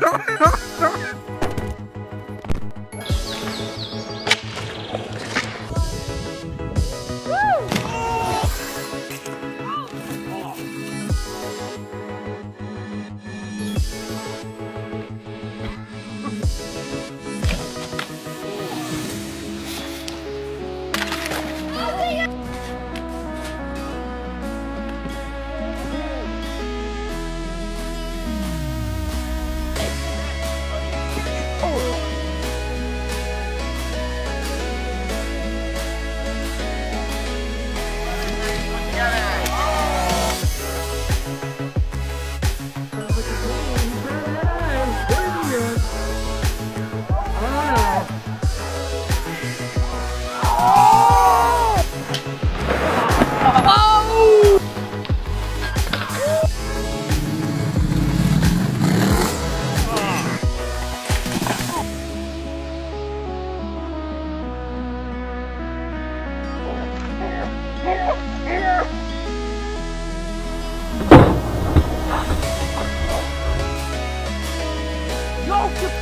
no, no, no.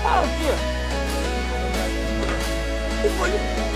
要去胖去！我